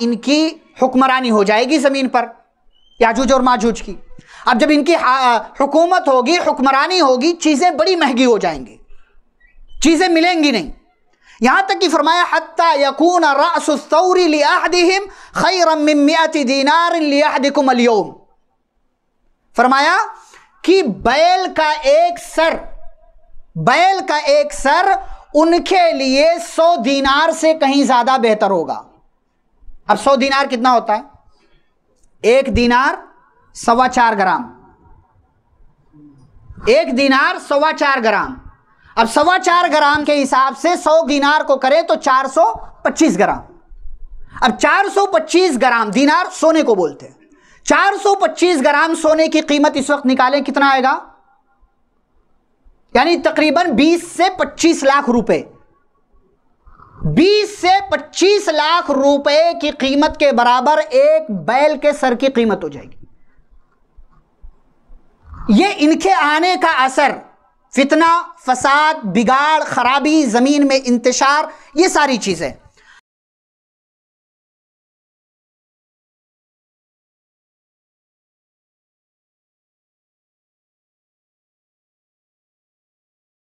इनकी हुक्मरानी हो जाएगी ज़मीन पर, याजूज और माजूज की। अब जब इनकी हुकूमत होगी, हुक्मरानी होगी, चीज़ें बड़ी महँगी हो जाएँगी। चीज़ें मिलेंगी नहीं। यहाँ तक कि फरमाया, हत्ता यकून रसौरी दीनार फरमाया कि बैल का एक सर, बैल का एक सर उनके लिए सौ दीनार से कहीं ज़्यादा बेहतर होगा। अब सौ दीनार कितना होता है? एक दीनार सवा चार ग्राम। एक दीनार सवा चार ग्राम। अब सवा चार ग्राम के हिसाब से सौ दीनार को करें तो चार सौ पच्चीस ग्राम। अब चार सौ पच्चीस ग्राम दीनार सोने को बोलते हैं। चार सौ पच्चीस ग्राम सोने की कीमत इस वक्त निकालें, कितना आएगा? यानी तकरीबन बीस से पच्चीस लाख रुपए। 20 से 25 लाख रुपए की कीमत के बराबर एक बैल के सर की कीमत हो जाएगी। ये इनके आने का असर, फितना, फसाद, बिगाड़, खराबी, ज़मीन में इंतशार ये सारी चीज़ें